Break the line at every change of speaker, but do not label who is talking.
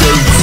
days